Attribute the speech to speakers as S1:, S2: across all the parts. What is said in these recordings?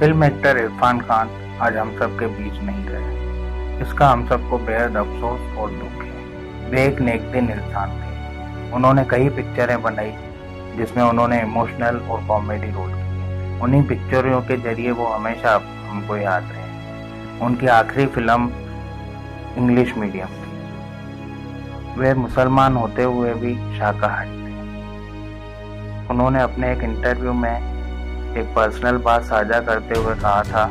S1: Film actor Irfan Khan आज हम सब के बीच नहीं रहे। इसका हम सबको बेहद अफसोस और दुख है। वे एक नेक दिन इंसान थे। उन्होंने कई पिक्चरें बनाई जिसमें उन्होंने इमोशनल और कॉमेडी रोल किए। उन्हीं पिक्चरों के ज़रिए वो हमेशा हमको याद रहे। उनकी आखिरी फ़िल्म इंग्लिश मीडियम थी। वे मुसलमान होते हुए भी शाकाहारी थे। उन्होंने अपने एक इंटरव्यू में एक पर्सनल बात साझा करते हुए कहा था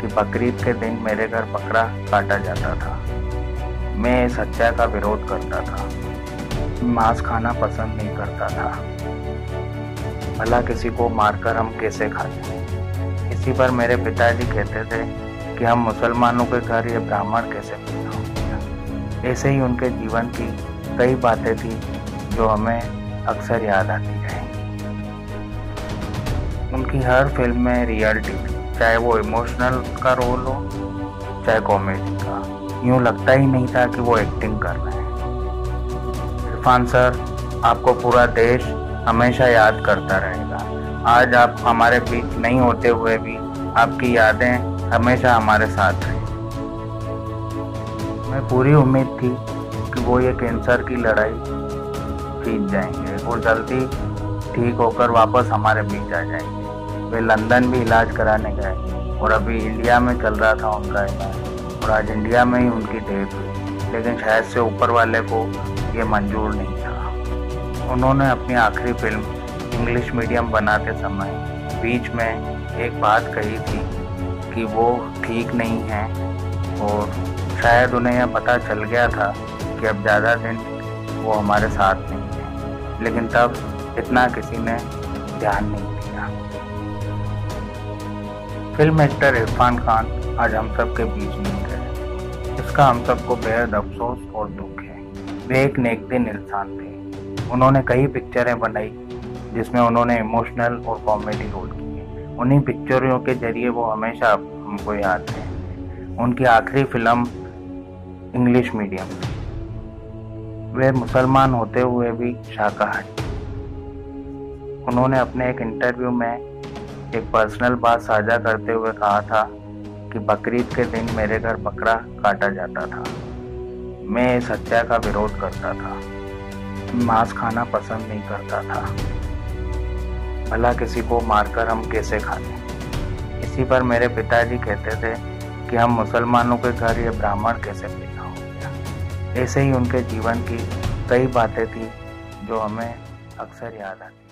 S1: कि बकरीद के दिन मेरे घर बकरा काटा जाता था। मैं इस हत्या का विरोध करता था। मांस खाना पसंद नहीं करता था। भला किसी को मारकर हम कैसे खाते? इसी पर मेरे पिताजी कहते थे कि हम मुसलमानों के घर ये ब्राह्मण कैसे पैदा हो ऐसे ही उनके जीवन की कई बातें थी जो हमें अक्सर याद आती रहें उनकी हर फ़िल्म में रियलिटी थी चाहे वो इमोशनल का रोल हो, चाहे कॉमेडी का। यूँ लगता ही नहीं था कि वो एक्टिंग कर रहे हैं। इरफान सर, आपको पूरा देश हमेशा याद करता रहेगा। आज आप हमारे बीच नहीं होते हुए भी आपकी यादें हमेशा हमारे साथ रही। मैं पूरी उम्मीद थी कि वो ये कैंसर की लड़ाई जीत जाएँगे और जल्दी ठीक होकर वापस हमारे बीच आ जाएँगे। वे लंदन भी इलाज कराने गए और अभी इंडिया में चल रहा था उनका इलाज। और आज इंडिया में ही उनकी डेथ हुई। लेकिन शायद से ऊपर वाले को ये मंजूर नहीं था। उन्होंने अपनी आखिरी फ़िल्म इंग्लिश मीडियम बनाते समय बीच में एक बात कही थी कि वो ठीक नहीं है और शायद उन्हें यह पता चल गया था कि अब ज़्यादा दिन वो हमारे साथ नहीं है। लेकिन तब इतना किसी ने ध्यान नहीं दिया। फ़िल्म एक्टर इरफान खान आज हम सब के बीच नहीं रहे। इसका हम सबको बेहद अफसोस और दुख है। वे एक नेक दिन इंसान थे। उन्होंने कई पिक्चरें बनाई, जिसमें उन्होंने इमोशनल और कॉमेडी रोल किए। उन्हीं पिक्चरों के ज़रिए वो हमेशा हमको याद थे उनकी आखिरी फ़िल्म इंग्लिश मीडियम वे मुसलमान होते हुए भी शाकाहारी उन्होंने अपने एक इंटरव्यू में एक पर्सनल बात साझा करते हुए कहा था कि बकरीद के दिन मेरे घर बकरा काटा जाता था। मैं इस हत्या का विरोध करता था। मांस खाना पसंद नहीं करता था। भला किसी को मारकर हम कैसे खाते? इसी पर मेरे पिताजी कहते थे कि हम मुसलमानों के घर ये ब्राह्मण कैसे पैदा हो गया? ऐसे ही उनके जीवन की कई बातें थी जो हमें अक्सर याद आती